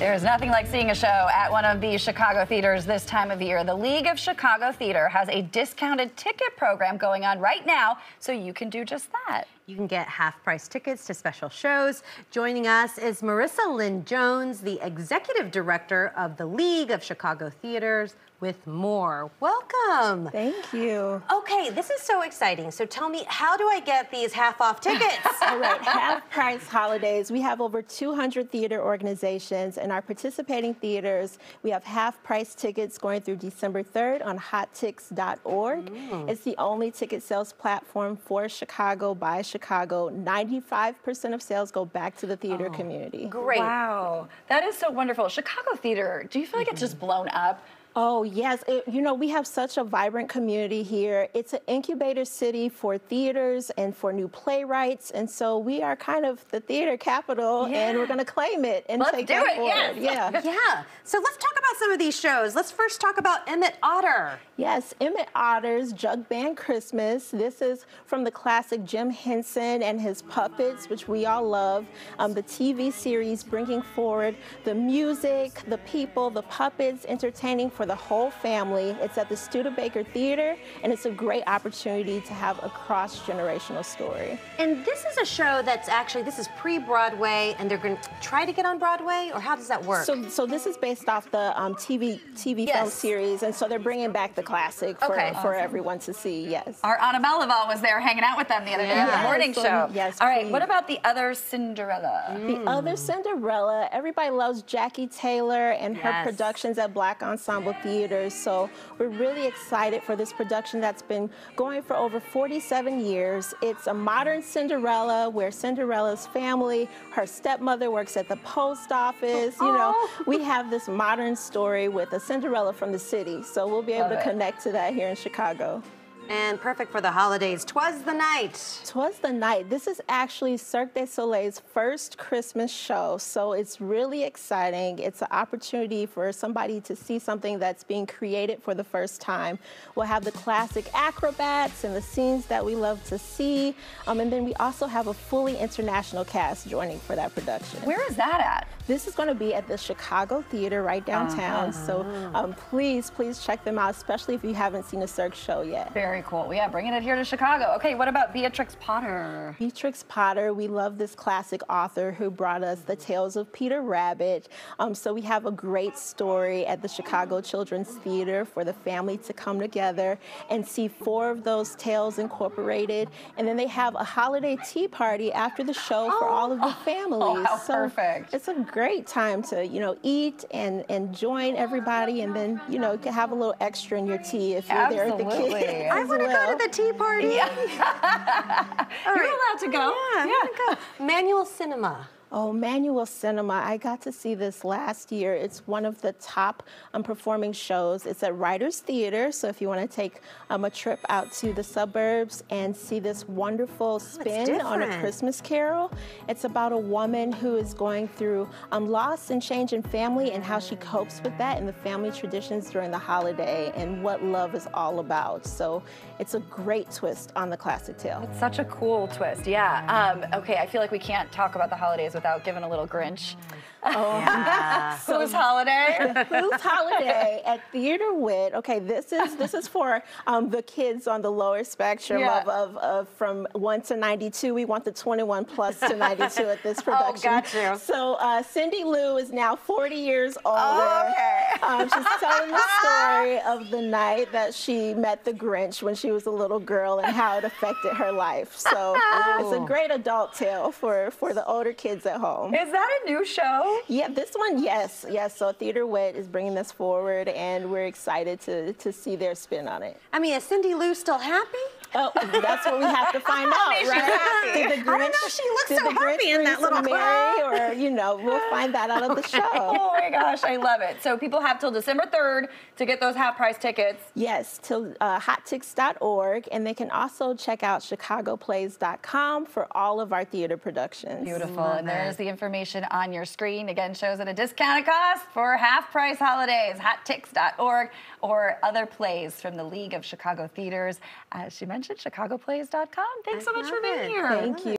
There's nothing like seeing a show at one of the Chicago theaters this time of year. The League of Chicago Theater has a discounted ticket program going on right now, so you can do just that. You can get half price tickets to special shows. Joining us is Marissa Lynn Jones, the executive director of the League of Chicago Theaters, with more. Welcome. Thank you. Okay, this is so exciting. So tell me, how do I get these half off tickets? All right, half price holidays. We have over 200 theater organizations and our participating theaters. We have half price tickets going through December 3rd on hottix.org. Mm. It's the only ticket sales platform for Chicago by Chicago. 95% of sales go back to the theater oh, community. Great. Wow. That is so wonderful. Chicago theater, do you feel like mm -hmm. it's just blown up? Oh, yes. It, you know, we have such a vibrant community here. It's an incubator city for theaters and for new playwrights. And so we are kind of the theater capital, yeah. and we're going to claim it and let's take do it forward. Yes. Yeah. yeah. So let's talk about some of these shows. Let's first talk about Emmett Otter. Yes, Emmett Otter's Jug Band Christmas. This is from the classic Jim Henson and his puppets, which we all love. Um, the TV series bringing forward the music, the people, the puppets, entertaining for the whole family. It's at the Studebaker Theater, and it's a great opportunity to have a cross-generational story. And this is a show that's actually, this is pre-Broadway, and they're going to try to get on Broadway, or how does that work? So, so this is based off the um, TV TV yes. film series, and so they're bringing back the classic for, okay. for awesome. everyone to see, yes. Our Ana Belaval was there hanging out with them the other day yes. the morning so, show. Yes, All right, what about the other Cinderella? Mm. The other Cinderella, everybody loves Jackie Taylor and yes. her productions at Black Ensemble Theater theaters. So we're really excited for this production that's been going for over 47 years. It's a modern Cinderella where Cinderella's family, her stepmother works at the post office. You know, oh. we have this modern story with a Cinderella from the city. So we'll be able Love to it. connect to that here in Chicago. And perfect for the holidays. Twas the Night. Twas the Night. This is actually Cirque du Soleil's first Christmas show, so it's really exciting. It's an opportunity for somebody to see something that's being created for the first time. We'll have the classic acrobats and the scenes that we love to see, um, and then we also have a fully international cast joining for that production. Where is that at? This is going to be at the Chicago Theater right downtown, uh -huh. so um, please, please check them out, especially if you haven't seen a Cirque show yet. Very very cool. Yeah, bringing it here to Chicago. Okay, what about Beatrix Potter? Beatrix Potter, we love this classic author who brought us the Tales of Peter Rabbit. Um, so we have a great story at the Chicago Children's Theater for the family to come together and see four of those tales incorporated. And then they have a holiday tea party after the show for all of the families. Oh, how so perfect. It's a great time to, you know, eat and, and join everybody and then, you know, have a little extra in your tea if you're Absolutely. there at the kids want to go to the tea party. Yeah. You're right. allowed to go. Oh, yeah, yeah. Go. Manual cinema. Oh, Manual Cinema. I got to see this last year. It's one of the top um, performing shows. It's at Writers Theater, so if you want to take um, a trip out to the suburbs and see this wonderful spin on a Christmas carol, it's about a woman who is going through um, loss and change in family and how she copes with that and the family traditions during the holiday and what love is all about. So it's a great twist on the classic tale. It's such a cool twist, yeah. Um, okay, I feel like we can't talk about the holidays without giving a little Grinch. Oh, yeah. Whose holiday? Who's Holiday at Theater Wit? Okay, this is this is for um, the kids on the lower spectrum yeah. of, of, of, from one to 92. We want the 21 plus to 92 at this production. Oh, got you. So uh, Cindy Lou is now 40 years older. Oh, okay. Um, she's telling the story of the night that she met the Grinch when she was a little girl and how it affected her life. So it's a great adult tale for for the older kids at home. Is that a new show? Yeah, this one, yes. Yes, so Theater Wit is bringing this forward, and we're excited to, to see their spin on it. I mean, is Cindy Lou still happy? Oh, that's what we have to find out, right? Did the Grinch, I don't know. She looks so happy in that little Mary, or you know, we'll find that out of okay. the show. Oh my gosh, I love it. So people have till December 3rd to get those half price tickets. Yes, till uh, hottix.org, and they can also check out chicagoplays.com for all of our theater productions. Beautiful, love and it. there's the information on your screen. Again, shows at a discounted cost for half price holidays. Hottix.org or other plays from the League of Chicago Theaters. As she mentioned mentioned, chicagoplays.com. Thanks I so much for being it. here. Thank you.